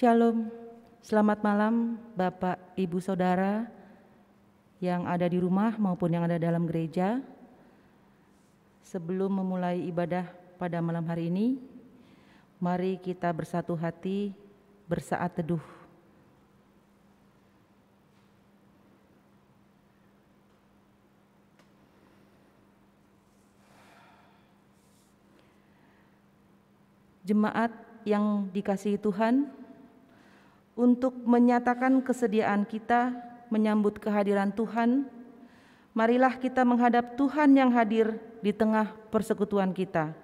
Shalom, selamat malam Bapak, Ibu, Saudara yang ada di rumah maupun yang ada dalam gereja. Sebelum memulai ibadah pada malam hari ini, mari kita bersatu hati bersaat teduh. Jemaat yang dikasihi Tuhan, untuk menyatakan kesediaan kita menyambut kehadiran Tuhan, marilah kita menghadap Tuhan yang hadir di tengah persekutuan kita.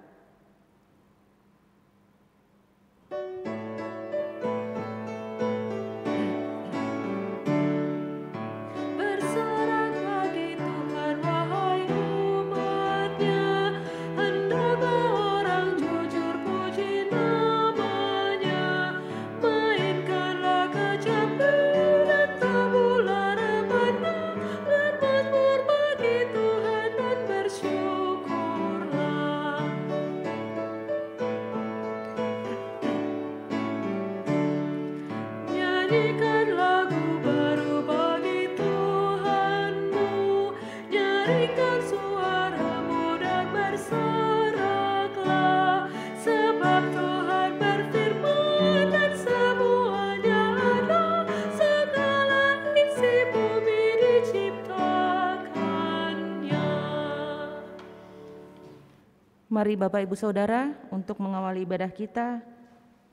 Mari Bapak Ibu Saudara untuk mengawali ibadah kita,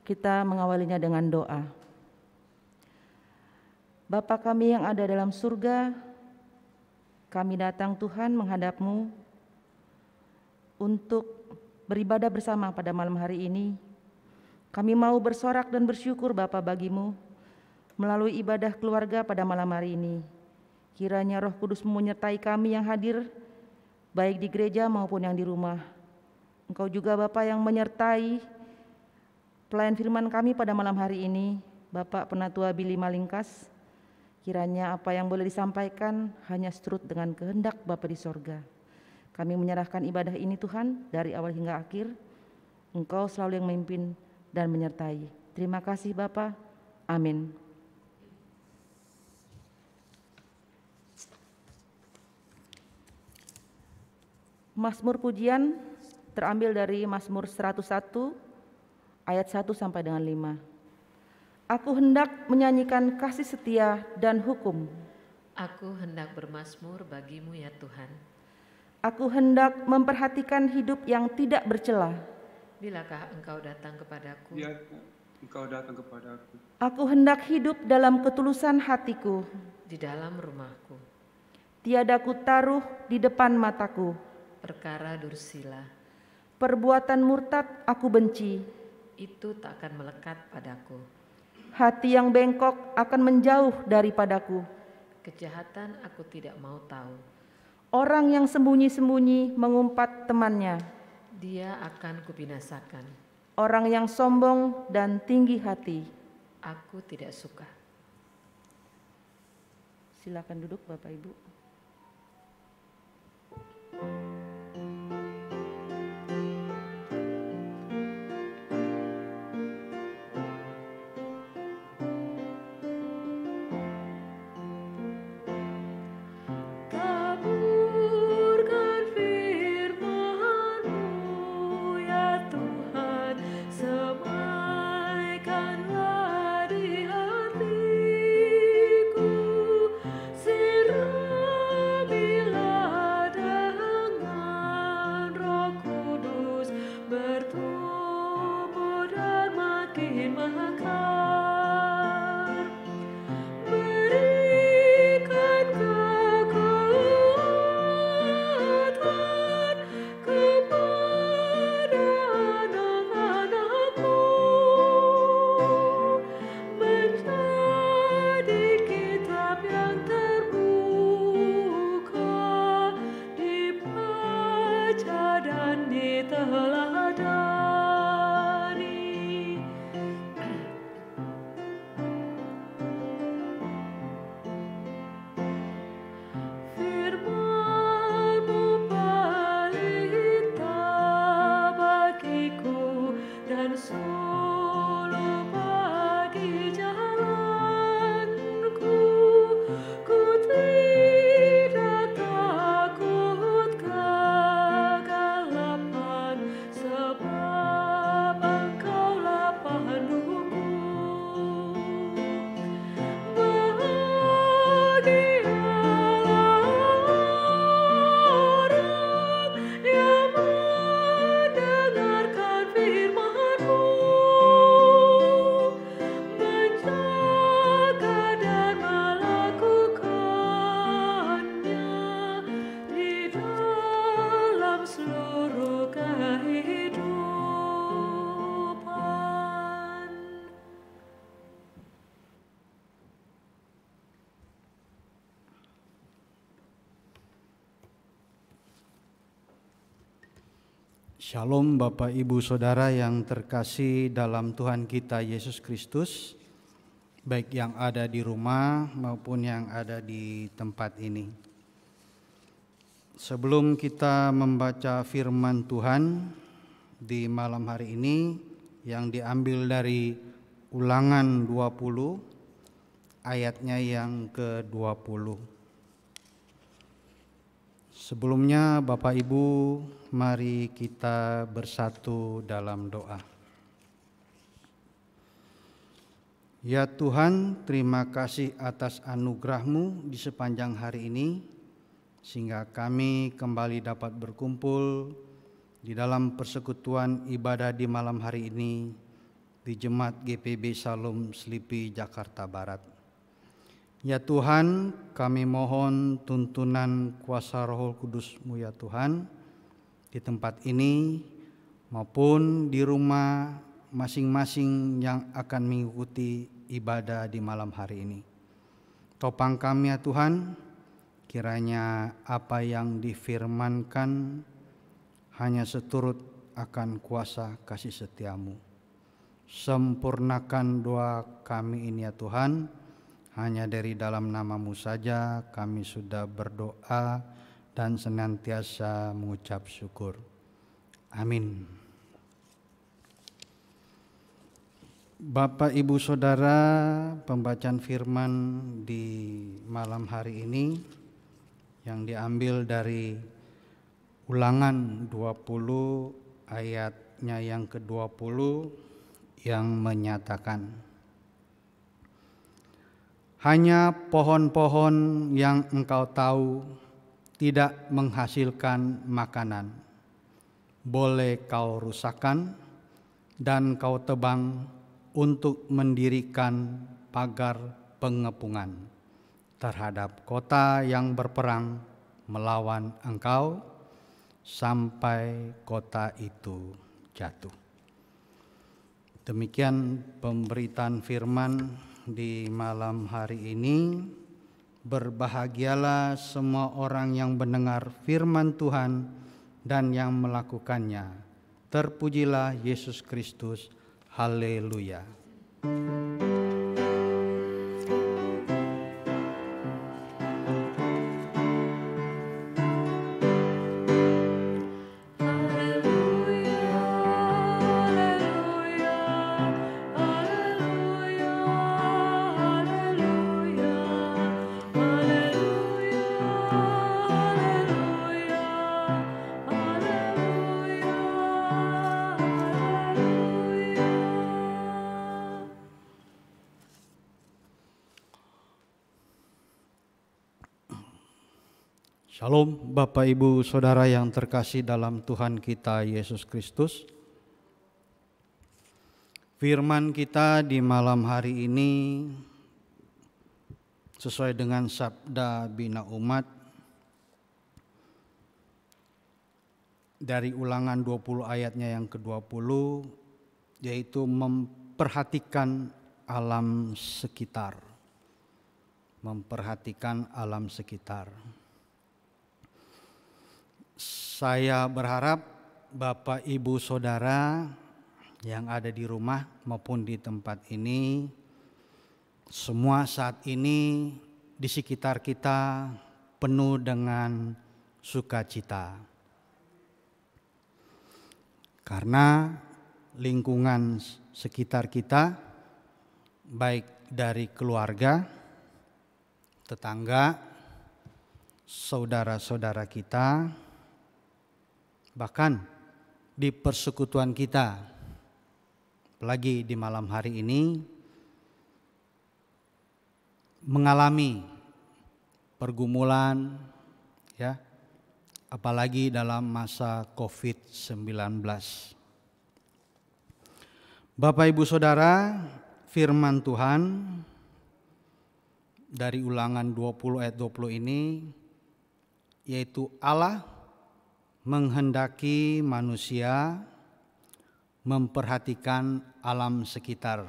kita mengawalinya dengan doa. Bapa kami yang ada dalam surga, kami datang Tuhan menghadapmu untuk beribadah bersama pada malam hari ini. Kami mau bersorak dan bersyukur Bapa bagimu melalui ibadah keluarga pada malam hari ini. Kiranya roh kudus menyertai kami yang hadir, baik di gereja maupun yang di rumah Engkau juga Bapak yang menyertai pelayan firman kami pada malam hari ini, Bapak Penatua Billy Malingkas. Kiranya apa yang boleh disampaikan hanya seturut dengan kehendak Bapak di sorga. Kami menyerahkan ibadah ini Tuhan dari awal hingga akhir. Engkau selalu yang memimpin dan menyertai. Terima kasih Bapak. Amin. Mazmur pujian terambil dari Mazmur 101 ayat 1 sampai dengan 5. Aku hendak menyanyikan kasih setia dan hukum. Aku hendak bermasmur bagimu ya Tuhan. Aku hendak memperhatikan hidup yang tidak bercelah. Bilakah engkau datang kepadaku? Ya, engkau datang kepadaku. Aku hendak hidup dalam ketulusan hatiku. Di dalam rumahku. Tiada ku taruh di depan mataku. Perkara dursila Perbuatan murtad aku benci. Itu tak akan melekat padaku. Hati yang bengkok akan menjauh daripadaku. Kejahatan aku tidak mau tahu. Orang yang sembunyi-sembunyi mengumpat temannya. Dia akan kubinasakan. Orang yang sombong dan tinggi hati. Aku tidak suka. Silakan duduk Bapak Ibu. Shalom Bapak Ibu Saudara yang terkasih dalam Tuhan kita Yesus Kristus. Baik yang ada di rumah maupun yang ada di tempat ini. Sebelum kita membaca firman Tuhan di malam hari ini Yang diambil dari ulangan 20 ayatnya yang ke-20 Sebelumnya Bapak Ibu, mari kita bersatu dalam doa. Ya Tuhan, terima kasih atas anugerah-Mu di sepanjang hari ini, sehingga kami kembali dapat berkumpul di dalam persekutuan ibadah di malam hari ini di Jemaat GPB Salum Selipi, Jakarta Barat. Ya Tuhan, kami mohon tuntunan kuasa Roh Kudus-Mu ya Tuhan di tempat ini maupun di rumah masing-masing yang akan mengikuti ibadah di malam hari ini. Topang kami ya Tuhan, kiranya apa yang difirmankan hanya seturut akan kuasa kasih setiamu. Sempurnakan doa kami ini ya Tuhan, hanya dari dalam namamu saja kami sudah berdoa dan senantiasa mengucap syukur. Amin. Bapak, Ibu, Saudara, pembacaan firman di malam hari ini yang diambil dari ulangan 20 ayatnya yang ke-20 yang menyatakan hanya pohon-pohon yang engkau tahu tidak menghasilkan makanan. Boleh kau rusakkan dan kau tebang untuk mendirikan pagar pengepungan terhadap kota yang berperang melawan engkau sampai kota itu jatuh. Demikian pemberitaan firman di malam hari ini. Berbahagialah semua orang yang mendengar firman Tuhan dan yang melakukannya. Terpujilah Yesus Kristus. Haleluya. Bapak Ibu Saudara yang terkasih dalam Tuhan kita Yesus Kristus. Firman kita di malam hari ini sesuai dengan sabda bina umat dari ulangan 20 ayatnya yang ke-20 yaitu memperhatikan alam sekitar. Memperhatikan alam sekitar. Saya berharap Bapak Ibu Saudara yang ada di rumah maupun di tempat ini semua saat ini di sekitar kita penuh dengan sukacita. Karena lingkungan sekitar kita baik dari keluarga, tetangga, saudara-saudara kita, bahkan di persekutuan kita, apalagi di malam hari ini, mengalami pergumulan, ya, apalagi dalam masa COVID-19. Bapak Ibu Saudara, firman Tuhan dari ulangan 20 ayat 20 ini yaitu Allah menghendaki manusia memperhatikan alam sekitar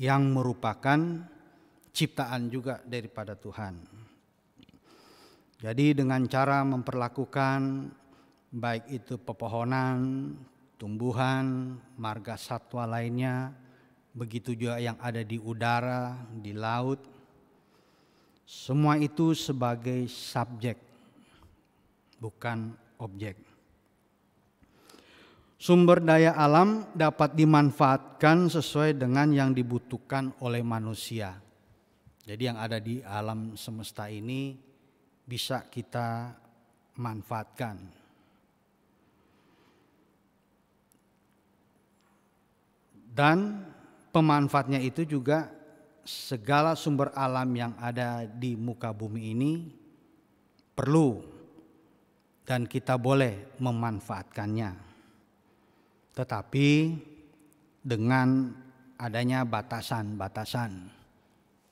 yang merupakan ciptaan juga daripada Tuhan. Jadi dengan cara memperlakukan baik itu pepohonan, tumbuhan, marga satwa lainnya, begitu juga yang ada di udara, di laut. Semua itu sebagai subjek, bukan objek. Sumber daya alam dapat dimanfaatkan sesuai dengan yang dibutuhkan oleh manusia. Jadi yang ada di alam semesta ini bisa kita manfaatkan. Dan pemanfaatnya itu juga segala sumber alam yang ada di muka bumi ini perlu dan kita boleh memanfaatkannya. Tetapi dengan adanya batasan-batasan.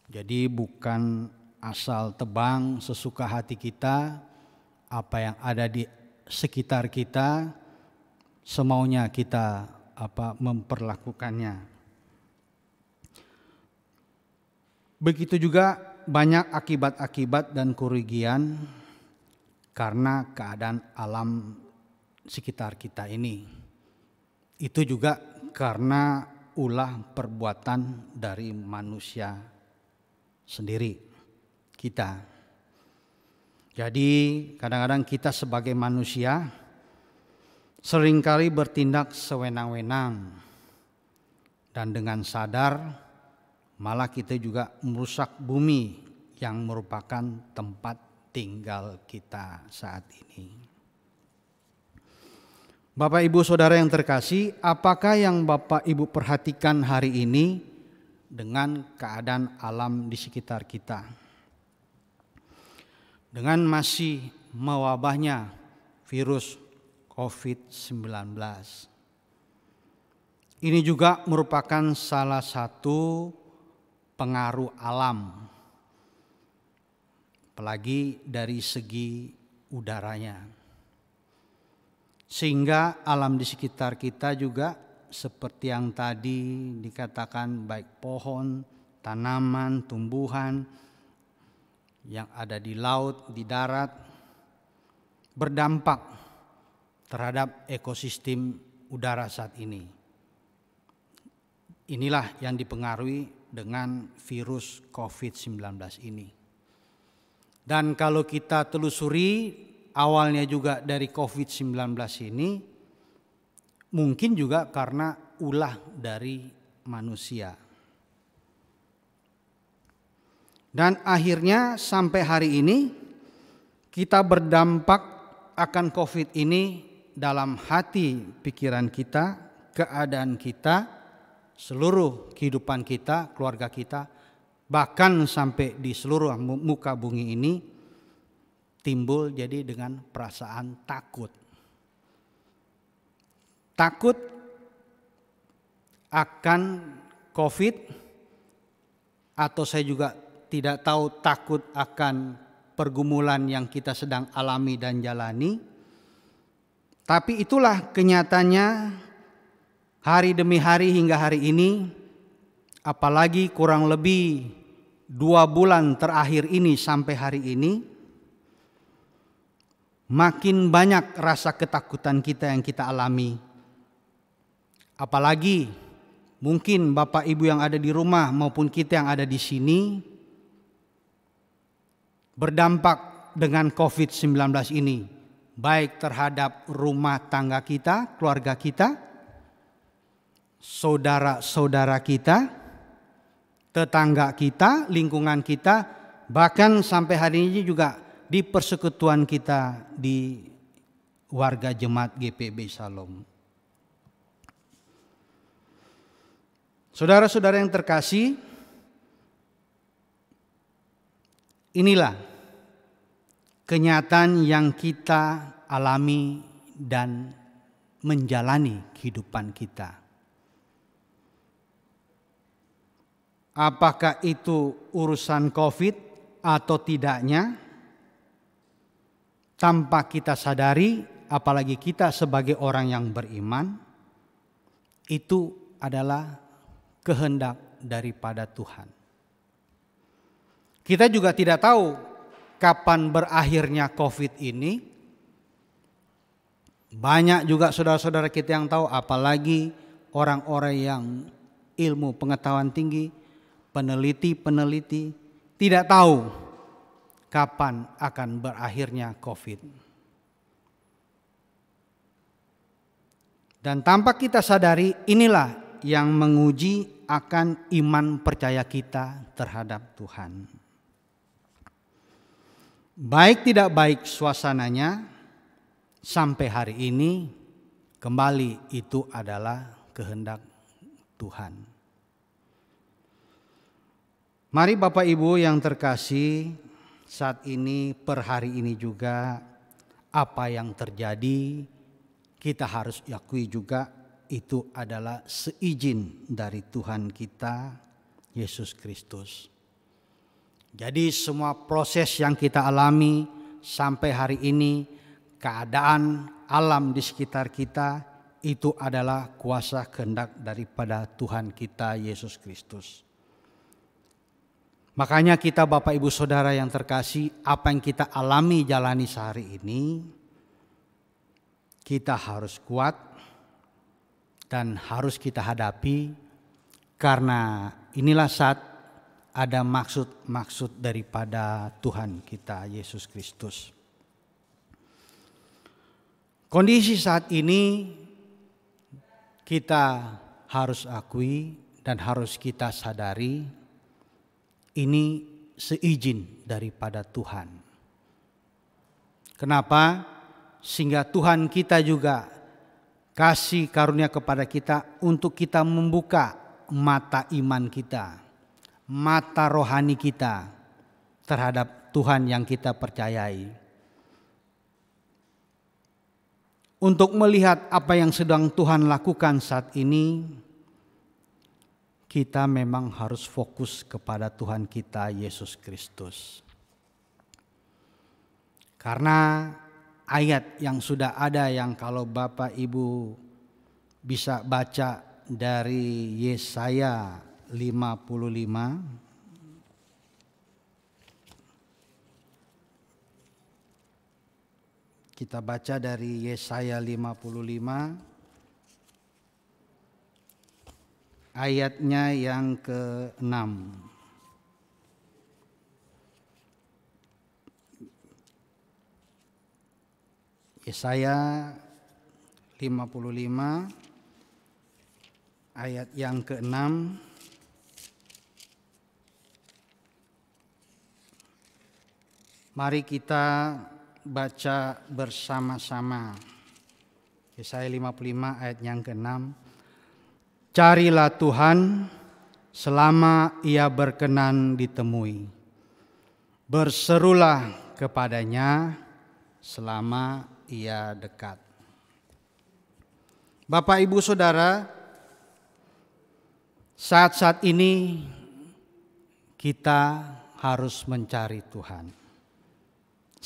Jadi bukan asal tebang sesuka hati kita, apa yang ada di sekitar kita semaunya kita apa memperlakukannya. Begitu juga banyak akibat-akibat dan kerugian karena keadaan alam sekitar kita ini. Itu juga karena ulah perbuatan dari manusia sendiri kita. Jadi kadang-kadang kita sebagai manusia sering kali bertindak sewenang-wenang dan dengan sadar malah kita juga merusak bumi yang merupakan tempat tinggal kita saat ini. Bapak Ibu Saudara yang terkasih, apakah yang Bapak Ibu perhatikan hari ini dengan keadaan alam di sekitar kita. Dengan masih mewabahnya virus COVID-19. Ini juga merupakan salah satu pengaruh alam, apalagi dari segi udaranya. Sehingga alam di sekitar kita juga seperti yang tadi dikatakan baik pohon, tanaman, tumbuhan yang ada di laut, di darat berdampak terhadap ekosistem udara saat ini. Inilah yang dipengaruhi dengan virus COVID-19 ini. Dan kalau kita telusuri awalnya juga dari COVID-19 ini Mungkin juga karena ulah dari manusia. Dan akhirnya sampai hari ini kita berdampak akan COVID ini dalam hati pikiran kita, keadaan kita, seluruh kehidupan kita, keluarga kita, bahkan sampai di seluruh muka bumi ini timbul jadi dengan perasaan takut takut akan COVID atau saya juga tidak tahu takut akan pergumulan yang kita sedang alami dan jalani. Tapi itulah kenyataannya hari demi hari hingga hari ini, apalagi kurang lebih dua bulan terakhir ini sampai hari ini, makin banyak rasa ketakutan kita yang kita alami. Apalagi mungkin Bapak Ibu yang ada di rumah maupun kita yang ada di sini berdampak dengan COVID-19 ini, baik terhadap rumah tangga kita, keluarga kita, saudara-saudara kita, tetangga kita, lingkungan kita, bahkan sampai hari ini juga di persekutuan kita di warga jemaat GPB Salom. Saudara-saudara yang terkasih, inilah kenyataan yang kita alami dan menjalani kehidupan kita. Apakah itu urusan COVID atau tidaknya, tanpa kita sadari, apalagi kita sebagai orang yang beriman, itu adalah kehendak daripada Tuhan. Kita juga tidak tahu kapan berakhirnya COVID ini. Banyak juga saudara-saudara kita yang tahu, apalagi orang-orang yang ilmu pengetahuan tinggi, peneliti-peneliti, tidak tahu kapan akan berakhirnya COVID. Dan tanpa kita sadari, inilah yang menguji akan iman percaya kita terhadap Tuhan. Baik tidak baik suasananya, sampai hari ini kembali itu adalah kehendak Tuhan. Mari Bapak Ibu yang terkasih, saat ini per hari ini juga apa yang terjadi kita harus akui juga itu adalah seizin dari Tuhan kita Yesus Kristus. Jadi semua proses yang kita alami sampai hari ini, keadaan alam di sekitar kita itu adalah kuasa kehendak daripada Tuhan kita Yesus Kristus. Makanya kita Bapak Ibu Saudara yang terkasih, apa yang kita alami jalani sehari ini, kita harus kuat dan harus kita hadapi karena inilah saat ada maksud-maksud daripada Tuhan kita Yesus Kristus. Kondisi saat ini kita harus akui dan harus kita sadari ini seizin daripada Tuhan. Kenapa? Sehingga Tuhan kita juga kasih karunia kepada kita untuk kita membuka mata iman kita mata rohani kita terhadap Tuhan yang kita percayai. Untuk melihat apa yang sedang Tuhan lakukan saat ini, kita memang harus fokus kepada Tuhan kita Yesus Kristus. Karena ayat yang sudah ada yang kalau Bapak Ibu bisa baca dari Yesaya 55 Kita baca dari Yesaya 55 ayatnya yang ke-6. Yesaya 55 ayat yang ke-6 Mari kita baca bersama-sama. Yesaya 55 ayat yang ke-6. Carilah Tuhan selama ia berkenan ditemui. Berserulah kepadanya selama ia dekat. Bapak Ibu Saudara, saat-saat ini kita harus mencari Tuhan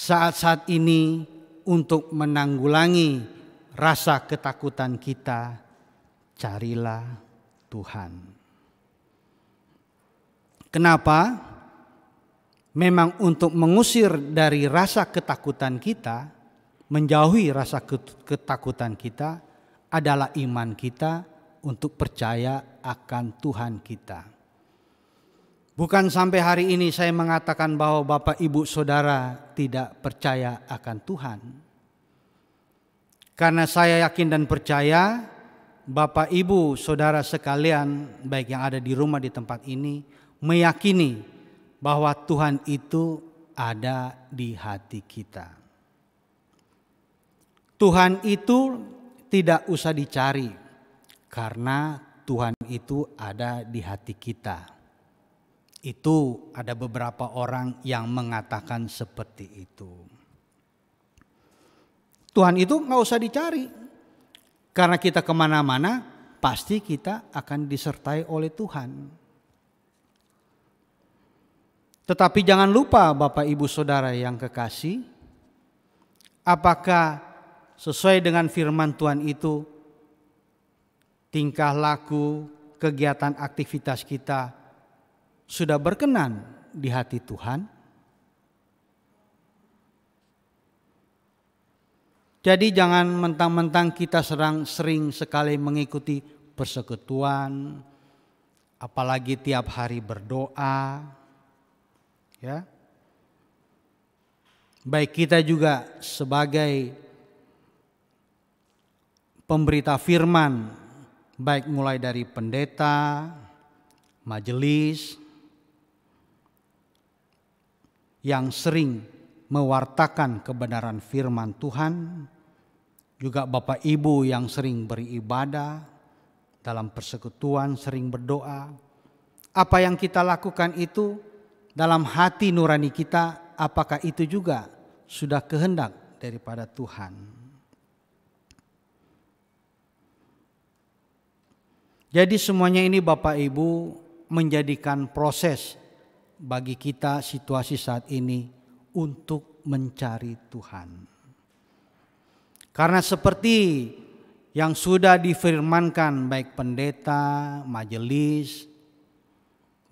saat-saat ini untuk menanggulangi rasa ketakutan kita, carilah Tuhan. Kenapa? Memang untuk mengusir dari rasa ketakutan kita, menjauhi rasa ketakutan kita adalah iman kita untuk percaya akan Tuhan kita. Bukan sampai hari ini saya mengatakan bahwa Bapak Ibu Saudara tidak percaya akan Tuhan. Karena saya yakin dan percaya Bapak Ibu Saudara sekalian baik yang ada di rumah di tempat ini meyakini bahwa Tuhan itu ada di hati kita. Tuhan itu tidak usah dicari karena Tuhan itu ada di hati kita. Itu ada beberapa orang yang mengatakan seperti itu. Tuhan itu nggak usah dicari. Karena kita ke mana-mana pasti kita akan disertai oleh Tuhan. Tetapi jangan lupa Bapak Ibu Saudara yang kekasih. Apakah sesuai dengan firman Tuhan itu tingkah laku, kegiatan aktivitas kita sudah berkenan di hati Tuhan? Jadi jangan mentang-mentang kita serang sering sekali mengikuti persekutuan, apalagi tiap hari berdoa. Ya. Baik kita juga sebagai pemberita firman, baik mulai dari pendeta, majelis, yang sering mewartakan kebenaran firman Tuhan, juga Bapak Ibu yang sering beribadah dalam persekutuan, sering berdoa. Apa yang kita lakukan itu dalam hati nurani kita, apakah itu juga sudah kehendak daripada Tuhan? Jadi semuanya ini Bapak Ibu menjadikan proses bagi kita situasi saat ini untuk mencari Tuhan. Karena seperti yang sudah difirmankan baik pendeta, majelis,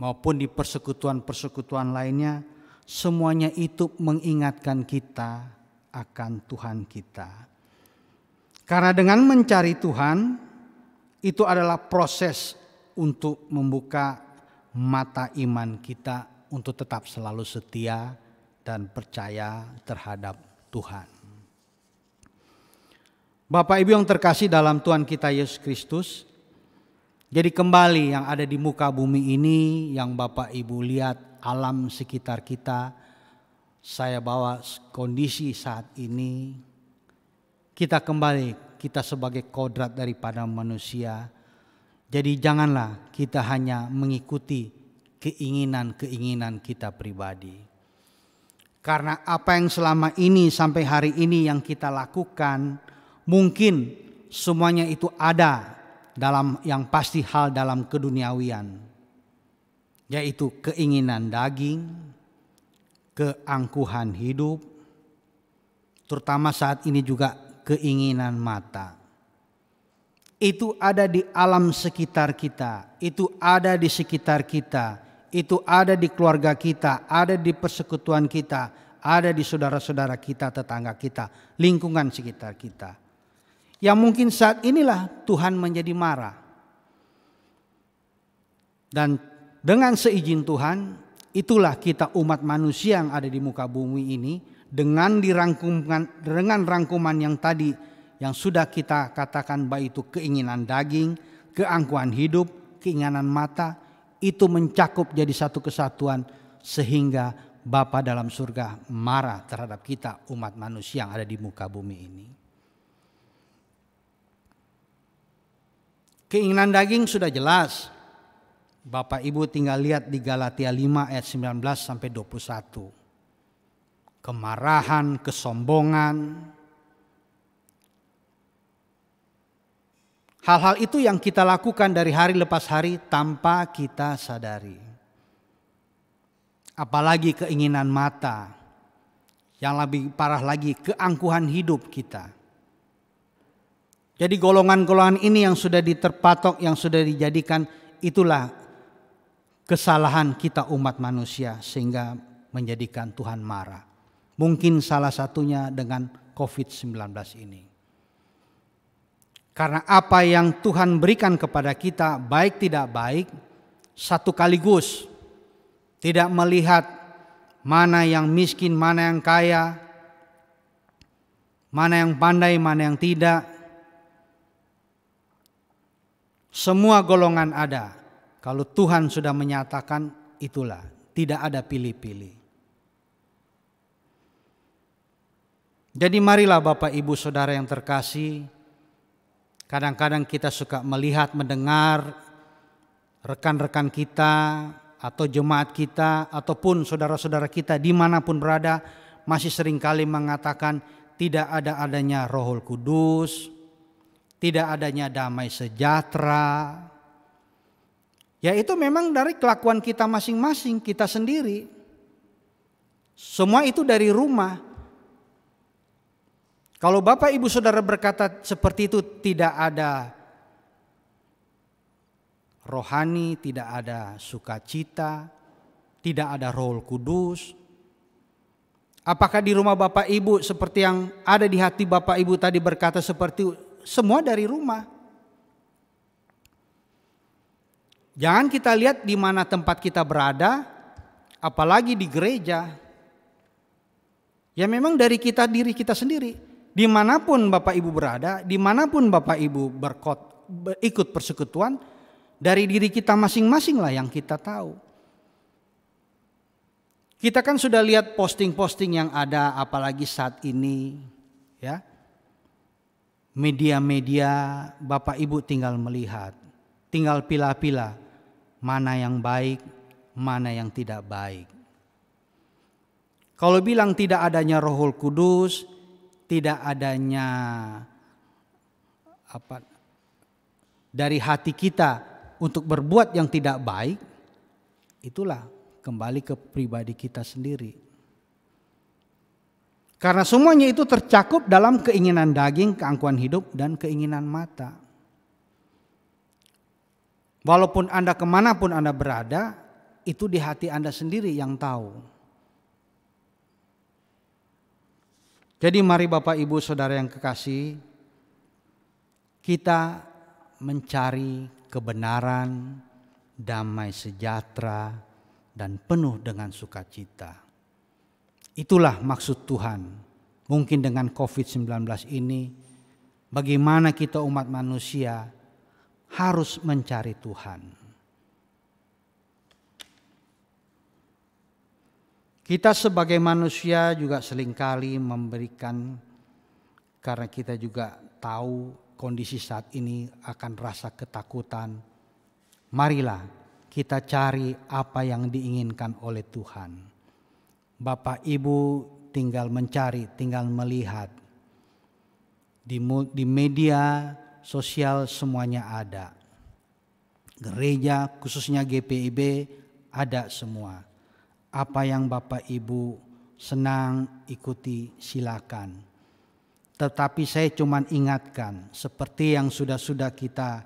maupun di persekutuan-persekutuan lainnya, semuanya itu mengingatkan kita akan Tuhan kita. Karena dengan mencari Tuhan, itu adalah proses untuk membuka mata iman kita untuk tetap selalu setia dan percaya terhadap Tuhan. Bapak Ibu yang terkasih dalam Tuhan kita Yesus Kristus, jadi kembali yang ada di muka bumi ini yang Bapak Ibu lihat alam sekitar kita, saya bawa kondisi saat ini, kita kembali, kita sebagai kodrat daripada manusia, jadi janganlah kita hanya mengikuti keinginan-keinginan kita pribadi. Karena apa yang selama ini sampai hari ini yang kita lakukan Mungkin semuanya itu ada dalam yang pasti hal dalam keduniawian. Yaitu keinginan daging, keangkuhan hidup, terutama saat ini juga keinginan mata. Itu ada di alam sekitar kita, itu ada di sekitar kita, itu ada di keluarga kita, ada di persekutuan kita, ada di saudara-saudara kita, tetangga kita, lingkungan sekitar kita. Yang mungkin saat inilah Tuhan menjadi marah. Dan dengan seizin Tuhan, itulah kita umat manusia yang ada di muka bumi ini dengan dirangkumkan dengan rangkuman yang tadi yang sudah kita katakan baik itu keinginan daging, keangkuhan hidup, keinginan mata itu mencakup jadi satu kesatuan sehingga Bapa dalam surga marah terhadap kita umat manusia yang ada di muka bumi ini. Keinginan daging sudah jelas. Bapak Ibu tinggal lihat di Galatia 5 ayat 19 sampai 21. Kemarahan, kesombongan. Hal-hal itu yang kita lakukan dari hari lepas hari tanpa kita sadari. Apalagi keinginan mata. Yang lebih parah lagi keangkuhan hidup kita jadi golongan-golongan ini yang sudah diterpatok, yang sudah dijadikan itulah kesalahan kita umat manusia sehingga menjadikan Tuhan marah. Mungkin salah satunya dengan COVID-19 ini. Karena apa yang Tuhan berikan kepada kita baik tidak baik satu kaligus. Tidak melihat mana yang miskin, mana yang kaya, mana yang pandai, mana yang tidak semua golongan ada. Kalau Tuhan sudah menyatakan itulah, tidak ada pilih-pilih. Jadi marilah Bapak Ibu Saudara yang terkasih, kadang-kadang kita suka melihat, mendengar rekan-rekan kita atau jemaat kita ataupun saudara-saudara kita di mana pun berada masih sering kali mengatakan tidak ada adanya rohul kudus, tidak adanya damai sejahtera. Ya itu memang dari kelakuan kita masing-masing, kita sendiri. Semua itu dari rumah. Kalau Bapak Ibu Saudara berkata seperti itu tidak ada rohani, tidak ada sukacita, tidak ada roh kudus. Apakah di rumah Bapak Ibu seperti yang ada di hati Bapak Ibu tadi berkata seperti semua dari rumah. Jangan kita lihat di mana tempat kita berada, apalagi di gereja. Ya memang dari kita diri kita sendiri. Di mana pun Bapak Ibu berada, di mana pun Bapak Ibu berkot, ikut persekutuan, dari diri kita masing-masing lah yang kita tahu. Kita kan sudah lihat posting-posting yang ada apalagi saat ini ya. Media-media Bapak Ibu tinggal melihat, tinggal pilah-pilah mana yang baik, mana yang tidak baik. Kalau bilang tidak adanya Rohul Kudus, tidak adanya apa dari hati kita untuk berbuat yang tidak baik, itulah kembali ke pribadi kita sendiri. Karena semuanya itu tercakup dalam keinginan daging, keangkuhan hidup, dan keinginan mata. Walaupun Anda ke mana pun Anda berada, itu di hati Anda sendiri yang tahu. Jadi mari Bapak Ibu Saudara yang kekasih, kita mencari kebenaran, damai sejahtera, dan penuh dengan sukacita. Itulah maksud Tuhan. Mungkin dengan COVID-19 ini, bagaimana kita umat manusia harus mencari Tuhan. Kita sebagai manusia juga sering kali memberikan karena kita juga tahu kondisi saat ini akan rasa ketakutan. Marilah kita cari apa yang diinginkan oleh Tuhan. Bapak Ibu tinggal mencari, tinggal melihat. Di, di media sosial semuanya ada. Gereja khususnya GPIB ada semua. Apa yang Bapak Ibu senang ikuti silakan. Tetapi saya cuma ingatkan seperti yang sudah-sudah kita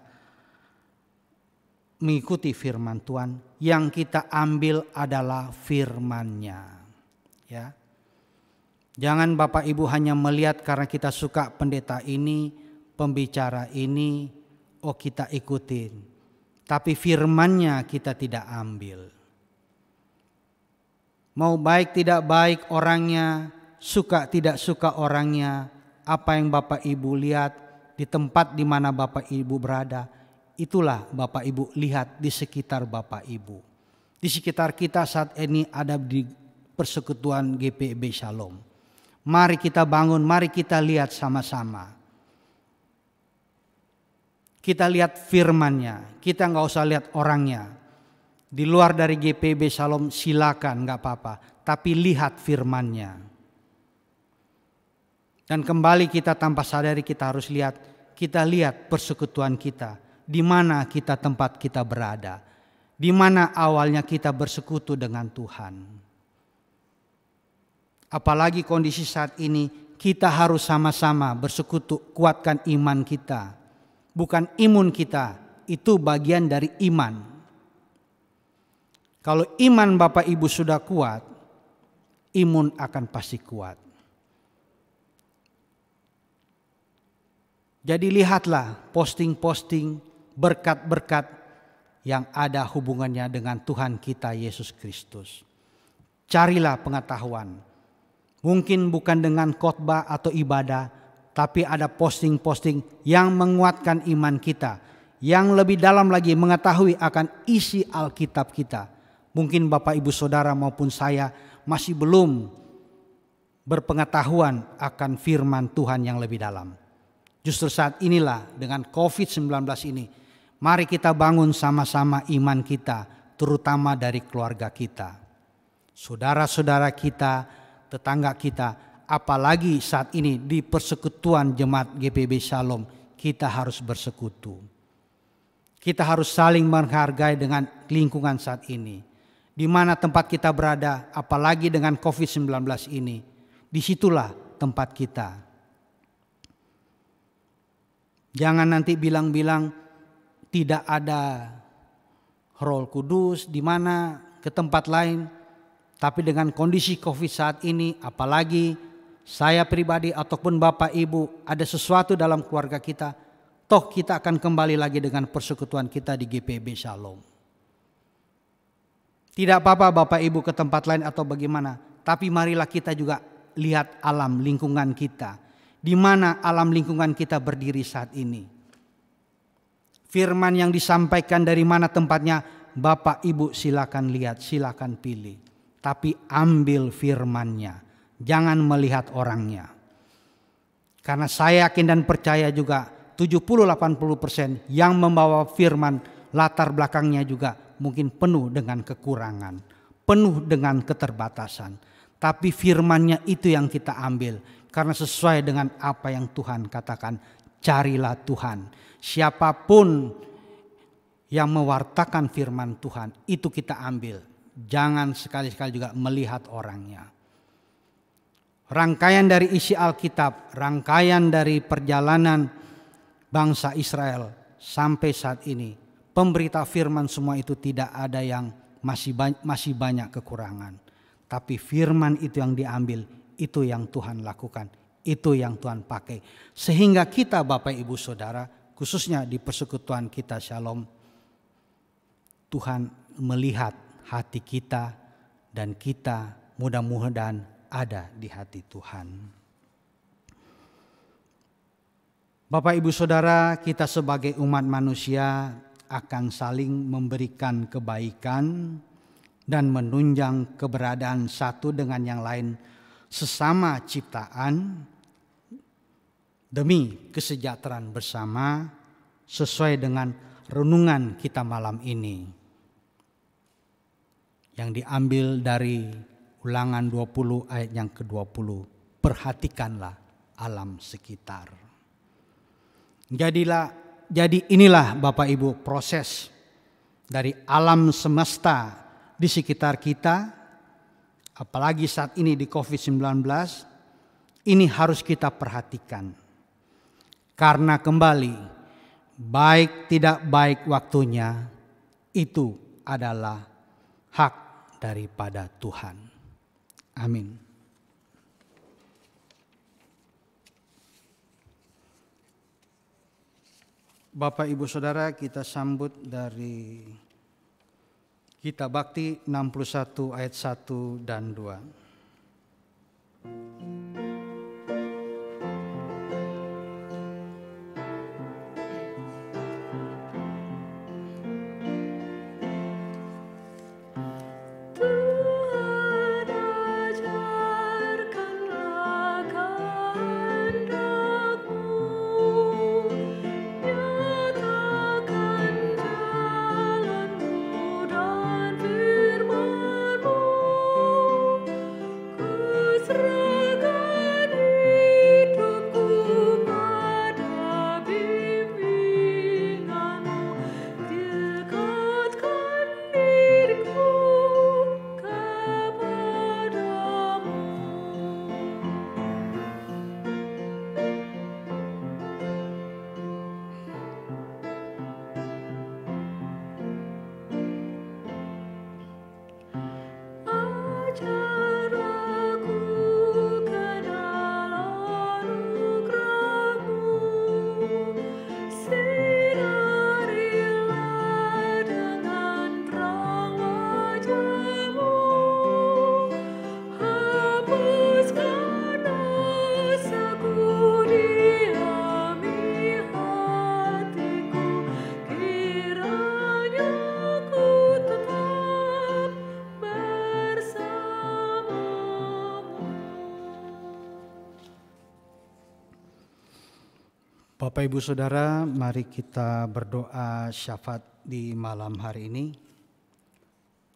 mengikuti firman Tuhan, yang kita ambil adalah firman-Nya. Ya. Jangan Bapak Ibu hanya melihat karena kita suka pendeta ini, pembicara ini, oh kita ikutin. Tapi firman-Nya kita tidak ambil. Mau baik tidak baik orangnya, suka tidak suka orangnya, apa yang Bapak Ibu lihat di tempat di mana Bapak Ibu berada, itulah Bapak Ibu lihat di sekitar Bapak Ibu. Di sekitar kita saat ini ada di persekutuan GPB Shalom. Mari kita bangun, mari kita lihat sama-sama. Kita lihat firmannya, kita nggak usah lihat orangnya. Di luar dari GPB Shalom silakan nggak apa-apa, tapi lihat firmannya. Dan kembali kita tanpa sadari kita harus lihat, kita lihat persekutuan kita di mana kita tempat kita berada, di mana awalnya kita bersekutu dengan Tuhan. Apalagi kondisi saat ini, kita harus sama-sama bersekutu, kuatkan iman kita, bukan imun kita, itu bagian dari iman. Kalau iman Bapak Ibu sudah kuat, imun akan pasti kuat. Jadi lihatlah posting-posting berkat-berkat yang ada hubungannya dengan Tuhan kita Yesus Kristus. Carilah pengetahuan. Mungkin bukan dengan khotbah atau ibadah, tapi ada posting-posting yang menguatkan iman kita, yang lebih dalam lagi mengetahui akan isi Alkitab kita. Mungkin Bapak Ibu Saudara maupun saya masih belum berpengetahuan akan firman Tuhan yang lebih dalam. Justru saat inilah dengan COVID-19 ini Mari kita bangun sama-sama iman kita, terutama dari keluarga kita. Saudara-saudara kita, tetangga kita, apalagi saat ini di persekutuan jemaat GPB Shalom, kita harus bersekutu. Kita harus saling menghargai dengan lingkungan saat ini. Di mana tempat kita berada, apalagi dengan COVID-19 ini, di situlah tempat kita. Jangan nanti bilang-bilang, tidak ada Roh Kudus di mana ke tempat lain Tapi dengan kondisi COVID saat ini, apalagi saya pribadi ataupun Bapak Ibu ada sesuatu dalam keluarga kita, toh kita akan kembali lagi dengan persekutuan kita di GPB Shalom. Tidak apa-apa Bapak Ibu ke tempat lain atau bagaimana, tapi marilah kita juga lihat alam lingkungan kita. Di mana alam lingkungan kita berdiri saat ini. Firman yang disampaikan dari mana tempatnya, Bapak Ibu silakan lihat, silakan pilih. Tapi ambil firmannya Jangan melihat orangnya. Karena saya yakin dan percaya juga 70-80% yang membawa firman latar belakangnya juga mungkin penuh dengan kekurangan. Penuh dengan keterbatasan. Tapi firmannya itu yang kita ambil. Karena sesuai dengan apa yang Tuhan katakan. Carilah Tuhan. Siapa pun yang mewartakan firman Tuhan itu kita ambil. Jangan sekali-sekali juga melihat orangnya rangkaian dari isi Alkitab, rangkaian dari perjalanan bangsa Israel sampai saat ini. Pemberita firman semua itu tidak ada yang masih banyak, masih banyak kekurangan. Tapi firman itu yang diambil, itu yang Tuhan lakukan, itu yang Tuhan pakai. Sehingga kita Bapak Ibu Saudara, khususnya di persekutuan kita Shalom, Tuhan melihat hati kita dan kita mudah-mudahan ada di hati Tuhan. Bapak, ibu, saudara, kita sebagai umat manusia akan saling memberikan kebaikan dan menunjang keberadaan satu dengan yang lain sesama ciptaan demi kesejahteraan bersama sesuai dengan renungan kita malam ini yang diambil dari Ulangan 20 ayat yang ke-20. Perhatikanlah alam sekitar. Jadilah jadi inilah Bapak Ibu proses dari alam semesta di sekitar kita apalagi saat ini di Covid-19 ini harus kita perhatikan. Karena kembali baik tidak baik waktunya itu adalah hak daripada Tuhan. Amin. Bapak Ibu Saudara kita sambut dari Kitab Bakti 61 ayat 1 dan 2. Bapak Ibu Saudara, mari kita berdoa syafaat di malam hari ini.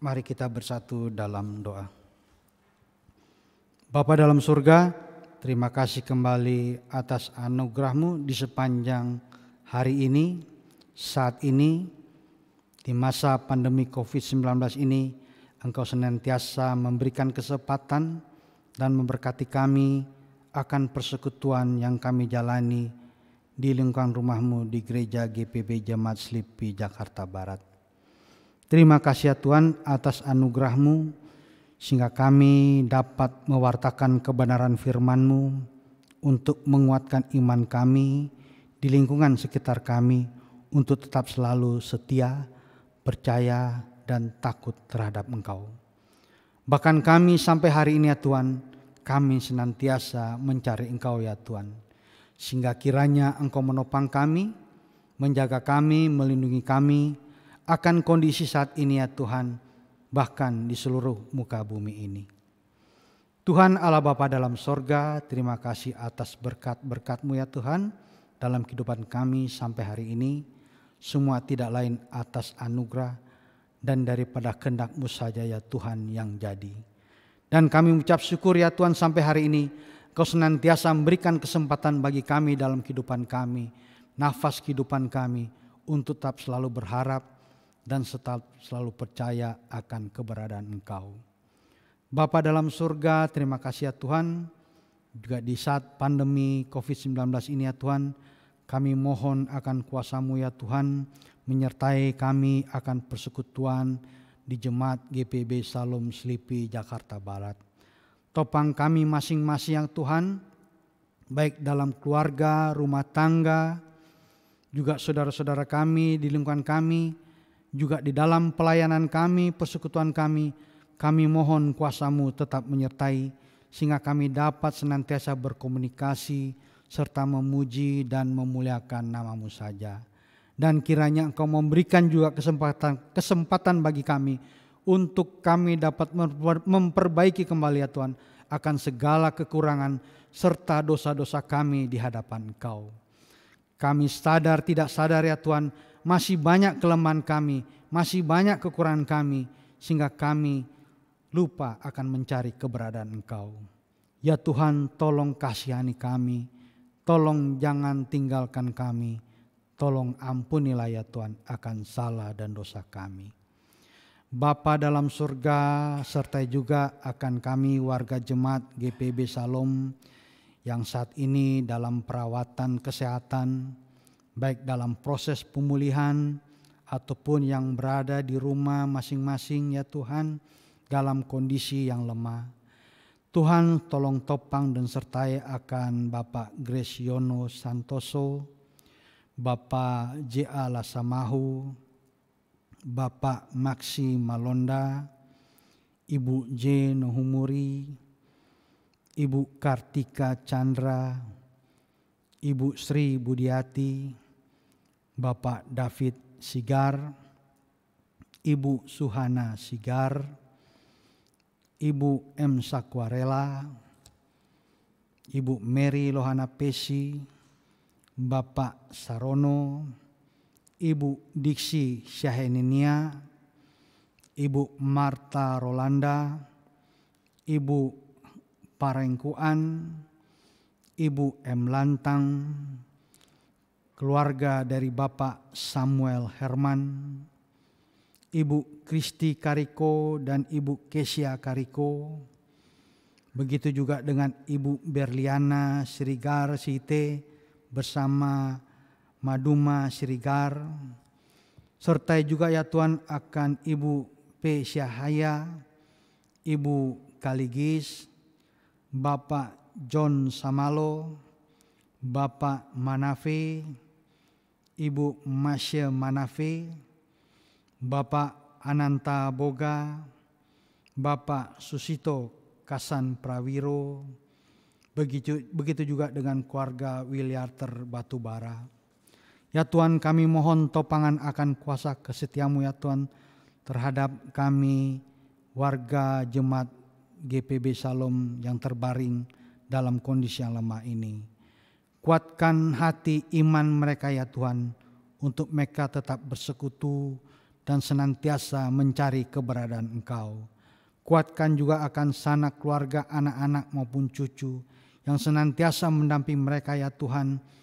Mari kita bersatu dalam doa. Bapa dalam surga, terima kasih kembali atas anugerahmu di sepanjang hari ini, saat ini, di masa pandemi COVID-19 ini, Engkau senantiasa memberikan kesempatan dan memberkati kami akan persekutuan yang kami jalani di lingkungan rumahmu di gereja GPB Jemaat Slipi Jakarta Barat. Terima kasih ya Tuhan atas anugerahmu sehingga kami dapat mewartakan kebenaran firman-Mu untuk menguatkan iman kami di lingkungan sekitar kami untuk tetap selalu setia, percaya, dan takut terhadap Engkau. Bahkan kami sampai hari ini ya Tuhan, kami senantiasa mencari Engkau ya Tuhan. Sehingga kiranya Engkau menopang kami, menjaga kami, melindungi kami akan kondisi saat ini ya Tuhan, bahkan di seluruh muka bumi ini. Tuhan Allah Bapa dalam sorga, terima kasih atas berkat-berkat-Mu ya Tuhan dalam kehidupan kami sampai hari ini. Semua tidak lain atas anugerah dan daripada kehendak-Mu saja ya Tuhan yang jadi. Dan kami mengucap syukur ya Tuhan sampai hari ini Kau senantiasa memberikan kesempatan bagi kami dalam kehidupan kami, nafas kehidupan kami untuk tetap selalu berharap dan tetap selalu percaya akan keberadaan Engkau. Bapa dalam surga, terima kasih ya Tuhan. Juga di saat pandemi COVID-19 ini ya Tuhan, kami mohon akan kuasamu ya Tuhan, menyertai kami akan persekutuan di Jemaat GPB Salom Slipi Jakarta Barat. Topang kami masing-masing yang Tuhan, baik dalam keluarga, rumah tangga, juga saudara-saudara kami di lingkungan kami, juga di dalam pelayanan kami, persekutuan kami, kami mohon kuasamu tetap menyertai sehingga kami dapat senantiasa berkomunikasi serta memuji dan memuliakan namamu saja. Dan kiranya Engkau memberikan juga kesempatan kesempatan bagi kami untuk kami dapat memperbaiki kembali ya Tuhan akan segala kekurangan serta dosa-dosa kami di hadapan Engkau. Kami sadar tidak sadar ya Tuhan, masih banyak kelemahan kami, masih banyak kekurangan kami sehingga kami lupa akan mencari keberadaan Engkau. Ya Tuhan, tolong kasihani kami, tolong jangan tinggalkan kami Tolong ampunilah ya Tuhan akan salah dan dosa kami. Bapa dalam surga sertai juga akan kami warga jemaat GPB Salom yang saat ini dalam perawatan kesehatan baik dalam proses pemulihan ataupun yang berada di rumah masing-masing ya Tuhan dalam kondisi yang lemah. Tuhan tolong topang dan sertai akan Bapak Graciono Santoso, Bapak J.A. Lasamahu, Bapak Maksi Malonda, Ibu J. Nohumuri, Ibu Kartika Chandra, Ibu Sri Budiati, Bapak David Sigar, Ibu Suhana Sigar, Ibu M. Sakwarela, Ibu Mary Lohana Pesi, Bapak Sarono, Ibu Diksi Syaheninia, Ibu Marta Rolanda, Ibu Parengkuan, Ibu M. Lantang, keluarga dari Bapak Samuel Herman, Ibu Kristi Kariko dan Ibu Kesia Kariko, begitu juga dengan Ibu Berliana Sirigar Site, bersama Maduma Sirigar, serta juga ya Tuhan akan Ibu P. Syahaya, Ibu Kaligis, Bapak John Samalo, Bapak Manafe, Ibu Masya Manafe, Bapak Ananta Boga, Bapak Susito Kasan Prawiro, Begitu, begitu juga dengan keluarga Wiliarter Batubara. Ya Tuhan kami mohon topangan akan kuasa kesetiamu ya Tuhan terhadap kami warga jemaat GPB Salom yang terbaring dalam kondisi yang lemah ini. Kuatkan hati iman mereka ya Tuhan untuk mereka tetap bersekutu dan senantiasa mencari keberadaan Engkau. Kuatkan juga akan sanak keluarga anak-anak maupun cucu yang senantiasa mendampingi mereka ya Tuhan.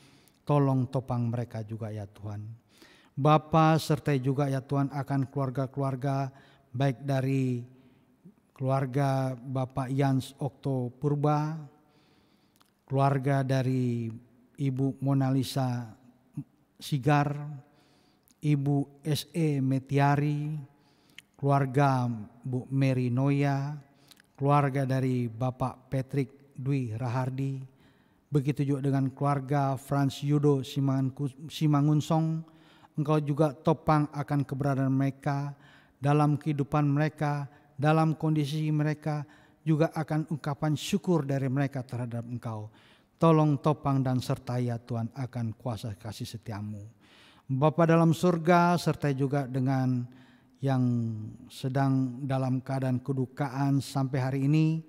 Tolong topang mereka juga ya Tuhan. Bapa sertai juga ya Tuhan akan keluarga-keluarga baik dari keluarga Bapak Yans Okto Purba, keluarga dari Ibu Monalisa Sigar, Ibu S.E. Metiari, keluarga Bu Mary Noya, keluarga dari Bapak Patrick Dwi Rahardi, begitu juga dengan keluarga Frans Yudo Simangunsong, engkau juga topang akan keberadaan mereka dalam kehidupan mereka, dalam kondisi mereka, juga akan ungkapan syukur dari mereka terhadap engkau. Tolong topang dan sertai ya Tuhan akan kuasa kasih setiamu. Bapa dalam surga serta juga dengan yang sedang dalam keadaan kedukaan sampai hari ini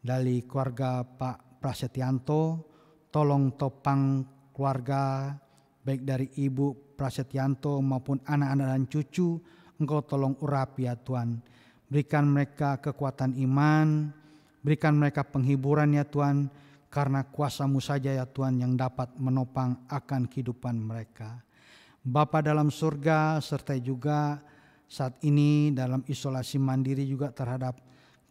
dari keluarga Pak Prasetyanto, tolong topang keluarga baik dari Ibu Prasetyanto maupun anak-anak dan cucu, Engkau tolong urapi ya Tuhan. Berikan mereka kekuatan iman, berikan mereka penghiburan ya Tuhan, karena kuasamu saja ya Tuhan yang dapat menopang akan kehidupan mereka. Bapa dalam surga serta juga saat ini dalam isolasi mandiri juga terhadap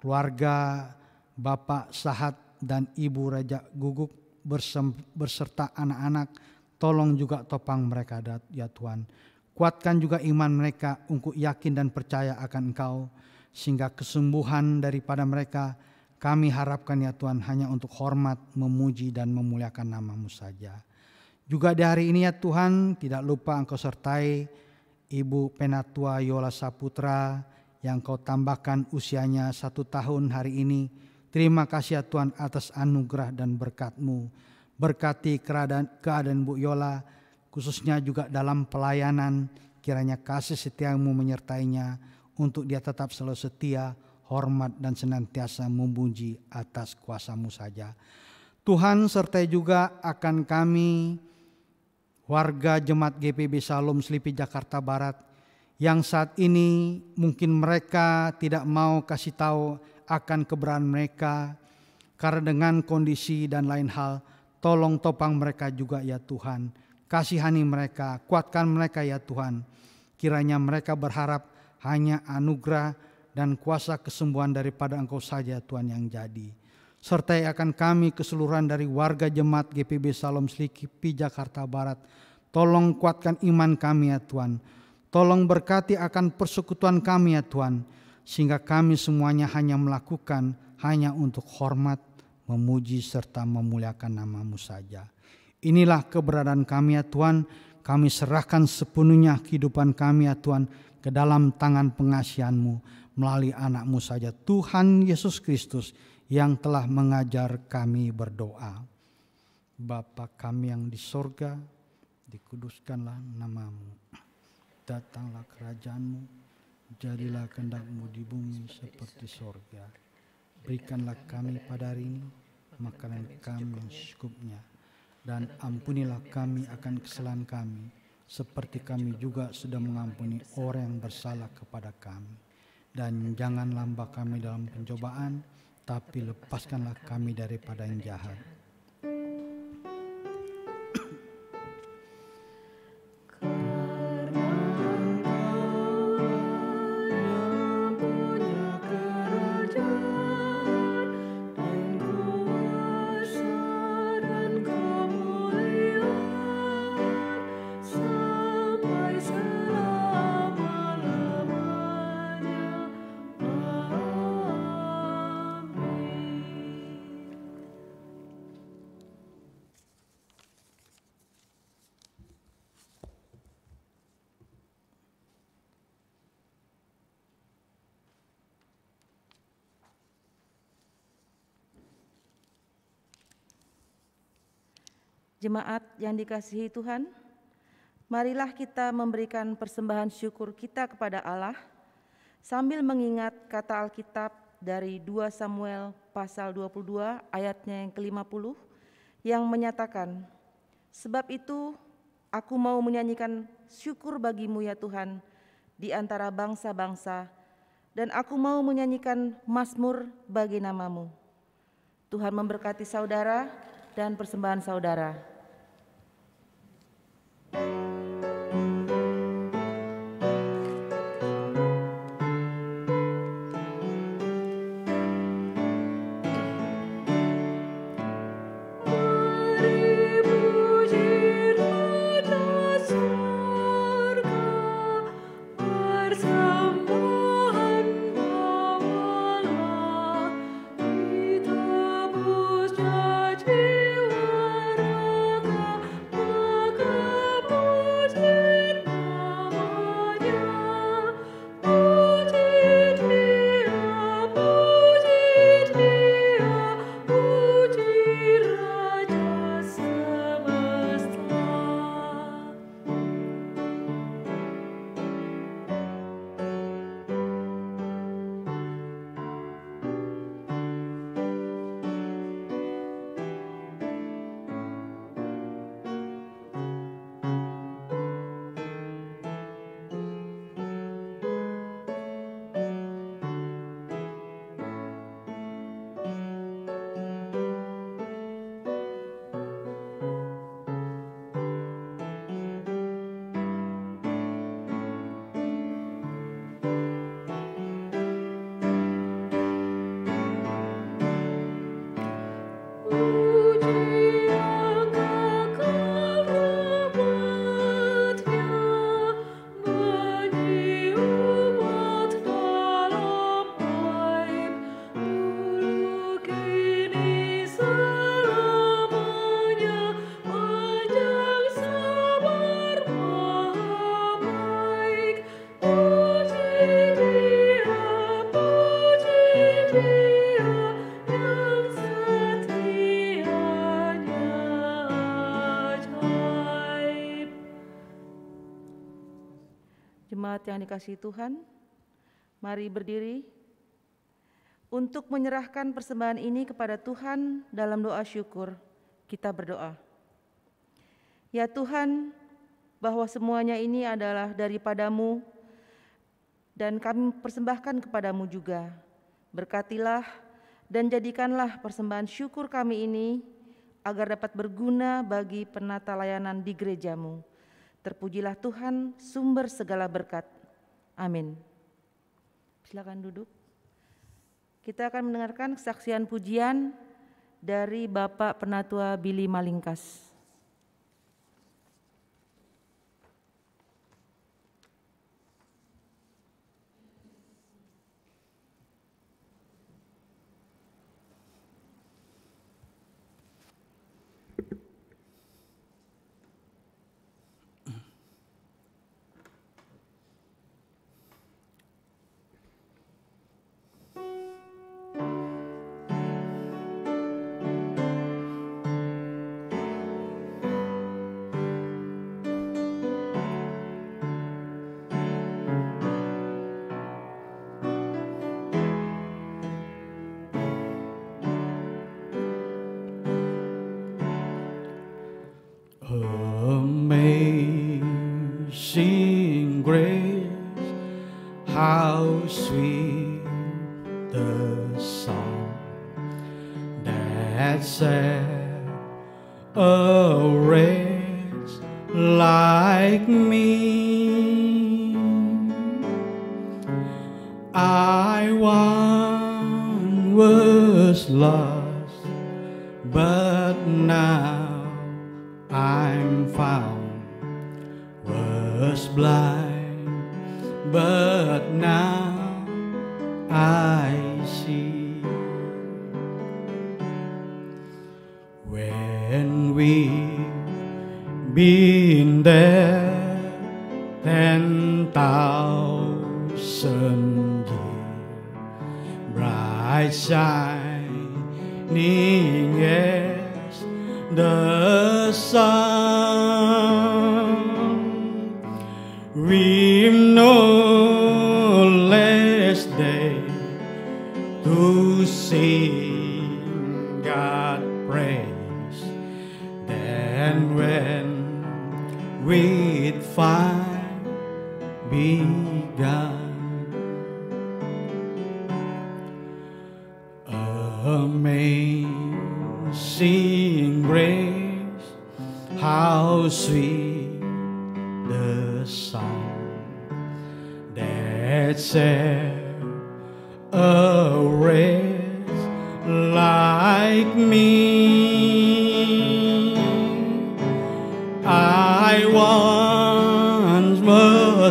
keluarga Bapak Sahat dan Ibu Raja Guguk berserta anak-anak tolong juga topang mereka ya Tuhan kuatkan juga iman mereka untuk yakin dan percaya akan Engkau sehingga kesembuhan daripada mereka kami harapkan ya Tuhan hanya untuk hormat, memuji dan memuliakan namamu saja. Juga di hari ini ya Tuhan tidak lupa Engkau sertai Ibu Penatua Yola Saputra yang kau tambahkan usianya satu tahun hari ini. Terima kasih ya Tuhan atas anugerah dan berkatmu. Berkati keadaan, keadaan Bu Yola khususnya juga dalam pelayanan kiranya kasih setiamu menyertainya untuk dia tetap selalu setia, hormat dan senantiasa memuji atas kuasamu saja. Tuhan sertai juga akan kami warga jemaat GPB Salom Selipi Jakarta Barat yang saat ini mungkin mereka tidak mau kasih tahu akan keberadaan mereka karena dengan kondisi dan lain hal tolong topang mereka juga ya Tuhan kasihani mereka kuatkan mereka ya Tuhan kiranya mereka berharap hanya anugerah dan kuasa kesembuhan daripada Engkau saja Tuhan yang jadi sertai akan kami keseluruhan dari warga jemaat GPB Salom Selikipi Jakarta Barat. Tolong kuatkan iman kami ya Tuhan. Tolong berkati akan persekutuan kami ya Tuhan. Sehingga kami semuanya hanya melakukan hanya untuk hormat, memuji serta memuliakan namamu saja. Inilah keberadaan kami ya Tuhan. Kami serahkan sepenuhnya kehidupan kami ya Tuhan ke dalam tangan pengasihanmu melalui anakmu saja Tuhan Yesus Kristus yang telah mengajar kami berdoa. Bapa kami yang di sorga, dikuduskanlah namamu. Datanglah kerajaanmu, jadilah kehendakmu di bumi seperti sorga. Berikanlah kami pada hari ini makanan kami yang. Dan ampunilah kami akan kesalahan kami, seperti kami juga sudah mengampuni orang yang bersalah kepada kami. Dan jangan lambah kami dalam pencobaan, tapi lepaskanlah kami daripada yang jahat. Jemaat yang dikasihi Tuhan, marilah kita memberikan persembahan syukur kita kepada Allah sambil mengingat kata Alkitab dari 2 Samuel pasal 22 ayatnya yang ke-50 yang menyatakan, Sebab itu aku mau menyanyikan syukur bagimu ya Tuhan di antara bangsa-bangsa dan aku mau menyanyikan mazmur bagi namamu. Tuhan memberkati saudara dan persembahan saudara. Yang dikasihi Tuhan, mari berdiri untuk menyerahkan persembahan ini kepada Tuhan dalam doa syukur. Kita berdoa. Ya Tuhan, bahwa semuanya ini adalah daripadamu dan kami persembahkan kepadamu juga. Berkatilah dan jadikanlah persembahan syukur kami ini agar dapat berguna bagi penata layanan di gerejamu. Terpujilah Tuhan, sumber segala berkat. Amin. Silakan duduk. Kita akan mendengarkan kesaksian pujian dari Bapak Penatua Billy Malingkas.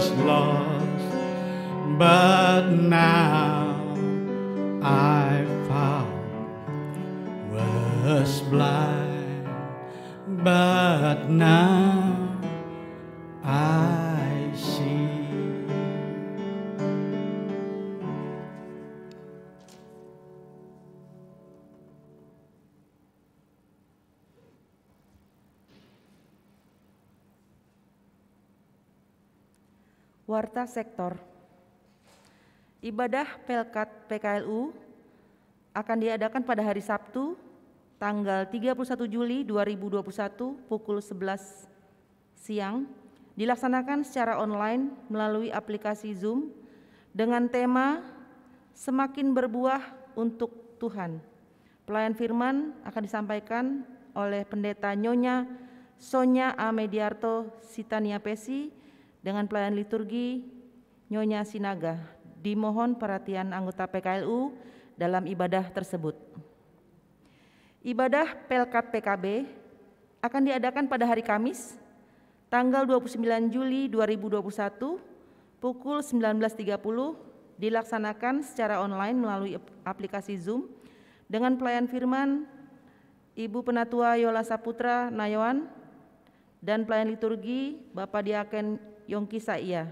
Was lost, but now I found was blind, but now Warta Sektor Ibadah Pelkat PKLU akan diadakan pada hari Sabtu tanggal 31 Juli 2021 pukul 11 siang dilaksanakan secara online melalui aplikasi Zoom dengan tema Semakin Berbuah untuk Tuhan. Pelayan firman akan disampaikan oleh Pendeta Nyonya Sonya A. Mediarto Sitania Pesi dengan pelayan liturgi Nyonya Sinaga. Dimohon perhatian anggota PKLU dalam ibadah tersebut. Ibadah Pelkat PKB akan diadakan pada hari Kamis, tanggal 29 Juli 2021 pukul 19.30 dilaksanakan secara online melalui aplikasi Zoom dengan pelayan firman Ibu Penatua Yola Saputra Nayawan dan pelayan liturgi Bapak Diaken Yongki Saiya.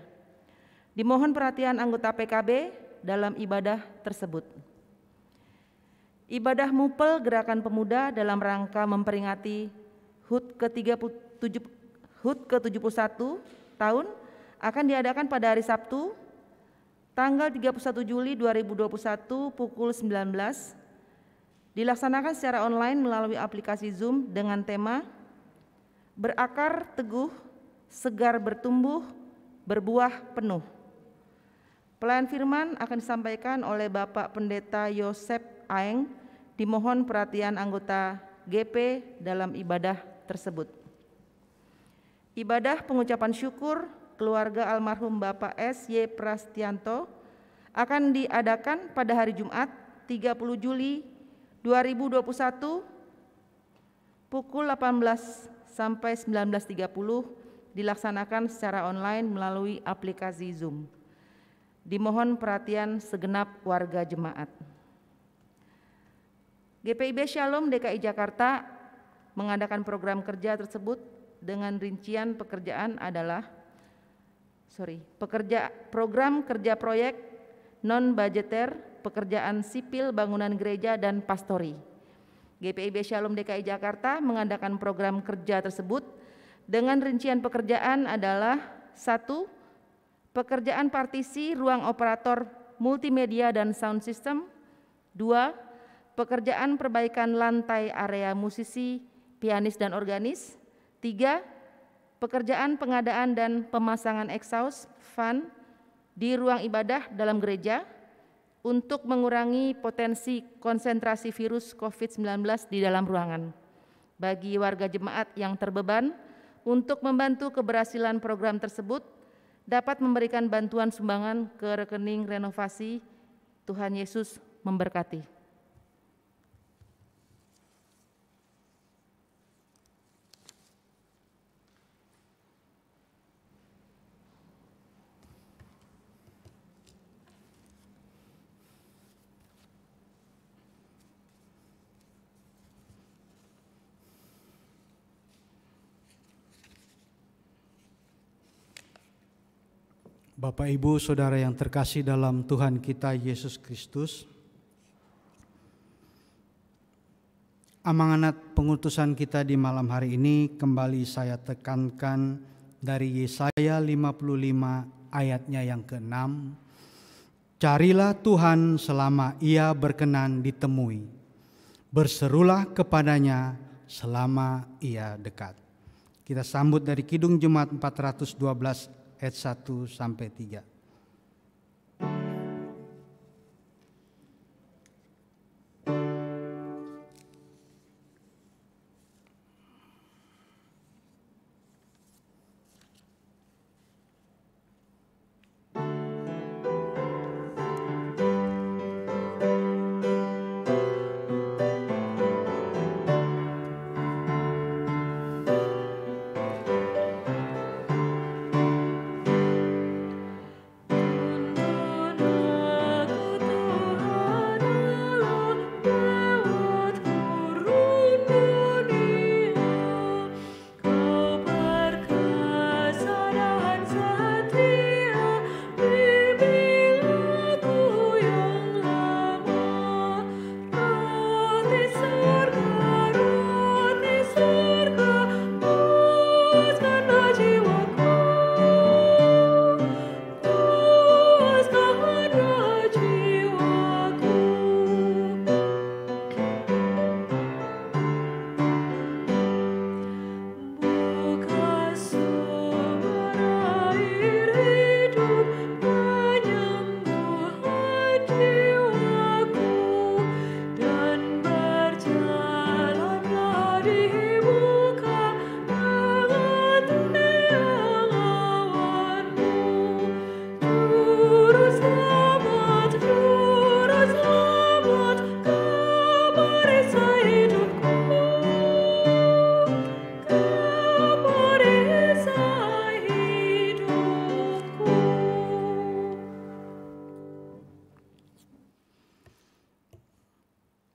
Dimohon perhatian anggota PKB dalam ibadah tersebut. Ibadah Mupel Gerakan Pemuda dalam rangka memperingati HUT ke-71 tahun akan diadakan pada hari Sabtu tanggal 31 Juli 2021 pukul 19 dilaksanakan secara online melalui aplikasi Zoom dengan tema Berakar Teguh, Segar Bertumbuh, Berbuah Penuh. Pelayan firman akan disampaikan oleh Bapak Pendeta Yosep Aeng, dimohon perhatian anggota GP dalam ibadah tersebut. Ibadah pengucapan syukur keluarga almarhum Bapak S. Y. Prastianto akan diadakan pada hari Jumat 30 Juli 2021 pukul 18 sampai 19.30 dilaksanakan secara online melalui aplikasi Zoom. Dimohon perhatian segenap warga jemaat. GPIB Shalom DKI Jakarta mengadakan program kerja tersebut dengan rincian pekerjaan adalah sorry, pekerja program kerja proyek non budgeter pekerjaan sipil bangunan gereja dan pastori. GPIB Shalom DKI Jakarta mengadakan program kerja tersebut dengan rincian pekerjaan adalah satu, pekerjaan partisi ruang operator multimedia dan sound system, dua, pekerjaan perbaikan lantai area musisi, pianis dan organis, tiga, pekerjaan pengadaan dan pemasangan exhaust fan di ruang ibadah dalam gereja, untuk mengurangi potensi konsentrasi virus COVID-19 di dalam ruangan. Bagi warga jemaat yang terbeban, untuk membantu keberhasilan program tersebut, dapat memberikan bantuan sumbangan ke rekening renovasi. Tuhan Yesus memberkati. Bapak, Ibu, Saudara yang terkasih dalam Tuhan kita Yesus Kristus, amanat pengutusan kita di malam hari ini kembali saya tekankan dari Yesaya 55 ayatnya yang ke-6. Carilah Tuhan selama ia berkenan ditemui. Berserulah kepadanya selama ia dekat. Kita sambut dari Kidung Jemaat 412 ayat 1 sampai 3.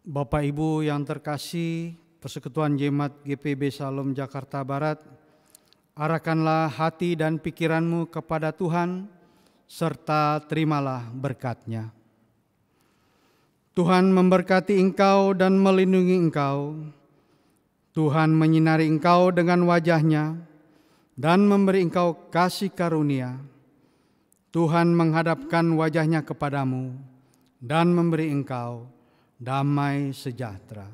Bapak Ibu yang terkasih, Persekutuan Jemaat GPB Salom Jakarta Barat, arahkanlah hati dan pikiranmu kepada Tuhan, serta terimalah berkatnya. Tuhan memberkati engkau dan melindungi engkau. Tuhan menyinari engkau dengan wajahnya dan memberi engkau kasih karunia. Tuhan menghadapkan wajahnya kepadamu dan memberi engkau damai sejahtera.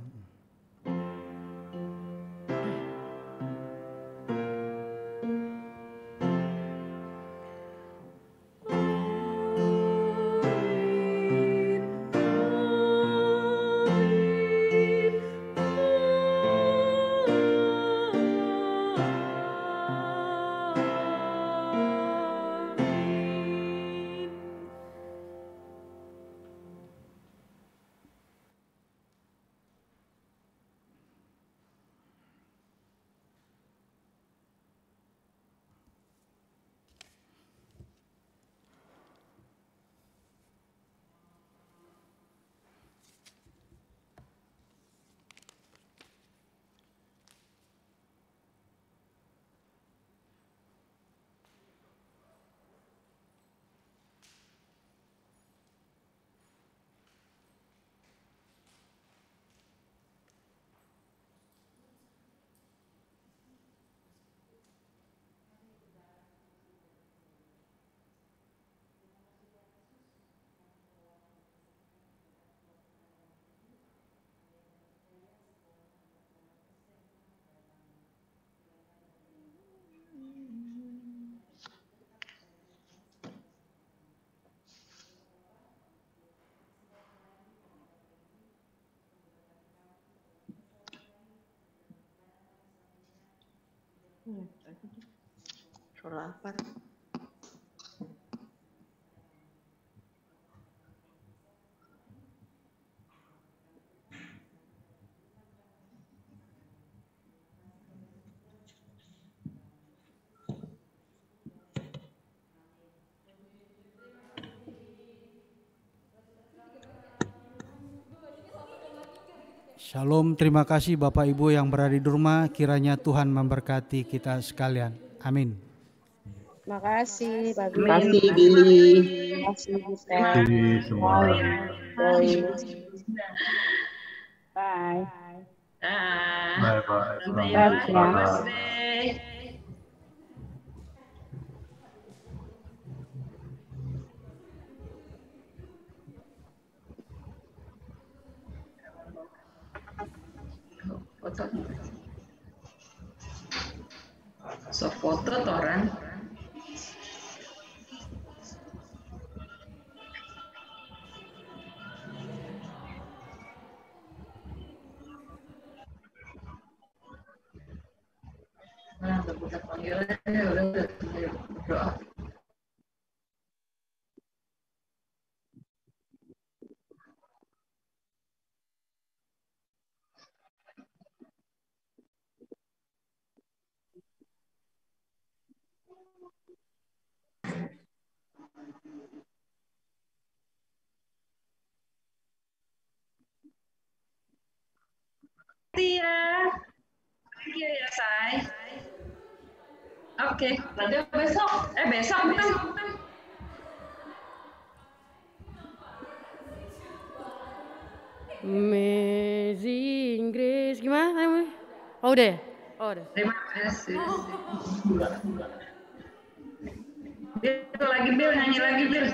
嗯说了啊 Shalom, terima kasih Bapak Ibu yang berada di rumah, kiranya Tuhan memberkati kita sekalian. Amin. Terima kasih, Pak Terima kasih, Billy. Terima kasih, Buta. kasih semua. Boy. Bye. Ah, Bye bye. sampai Selamat ya. malam. total. Tia. Thank you ya, Say. Oke, nanti besok. Eh, besok bukan? Amazing Grace. Gimana namanya? Oh, udah ya? Oh, udah. Terima kasih. Bil lagi Bil, nyanyi lagi Bil.